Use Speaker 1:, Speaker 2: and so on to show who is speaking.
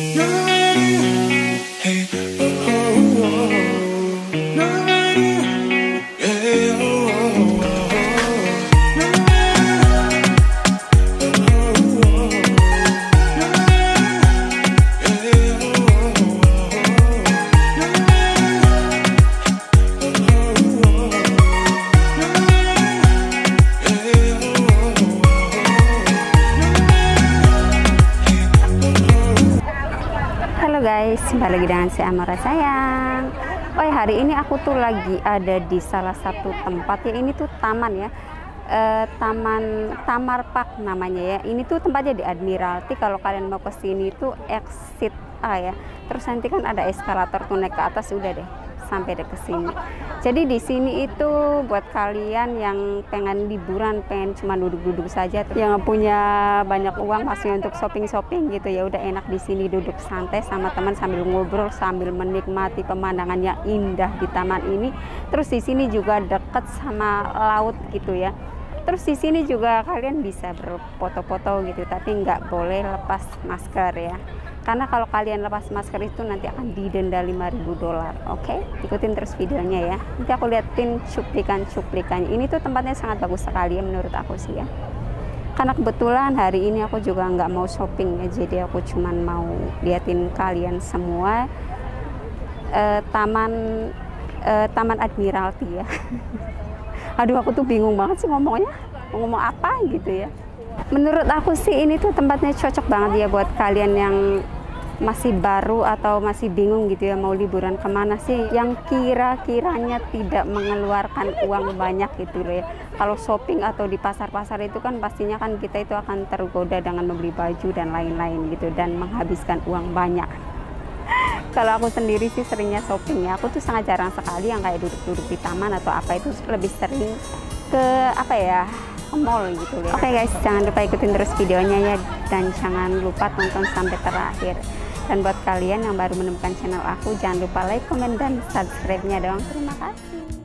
Speaker 1: Yeah. Halo guys, kembali lagi dengan si Amara sayang. Oh hari ini aku tuh lagi ada di salah satu tempat ya. Ini tuh taman ya, Eh, taman Tamar Park namanya ya. Ini tuh tempatnya di Admiralty. Kalau kalian mau ke sini tuh exit A ya. Terus nanti kan ada eskalator tuh naik ke atas udah deh sampai ke sini. Jadi di sini itu buat kalian yang pengen liburan, pengen cuma duduk-duduk saja, yang punya banyak uang pasti untuk shopping-shopping gitu ya, udah enak di sini duduk santai sama teman sambil ngobrol sambil menikmati pemandangan yang indah di taman ini. Terus di sini juga deket sama laut gitu ya. Terus di sini juga kalian bisa berfoto-foto gitu, tapi nggak boleh lepas masker ya karena kalau kalian lepas masker itu nanti akan didenda 5000 dolar oke? Okay? ikutin terus videonya ya. Nanti aku liatin cuplikan-cuplikannya ini tuh tempatnya sangat bagus sekali ya menurut aku sih ya. Karena kebetulan hari ini aku juga nggak mau shopping ya jadi aku cuman mau liatin kalian semua. Eh, taman eh, taman Admiralty ya. Aduh aku tuh bingung banget sih ngomongnya. Ngomong apa gitu ya menurut aku sih ini tuh tempatnya cocok banget ya buat kalian yang masih baru atau masih bingung gitu ya mau liburan ke mana sih yang kira-kiranya tidak mengeluarkan uang banyak gitu loh ya. Kalau shopping atau di pasar-pasar itu kan pastinya kan kita itu akan tergoda dengan membeli baju dan lain-lain gitu dan menghabiskan uang banyak. Kalau aku sendiri sih seringnya shopping ya. Aku tuh sangat jarang sekali yang kayak duduk-duduk di taman atau apa itu lebih sering ke apa ya ke gitu. Oke okay guys, jangan lupa ikutin terus videonya ya dan jangan lupa tonton sampai terakhir. Dan buat kalian yang baru menemukan channel aku, jangan lupa like, komen, dan subscribe-nya dong. Terima kasih.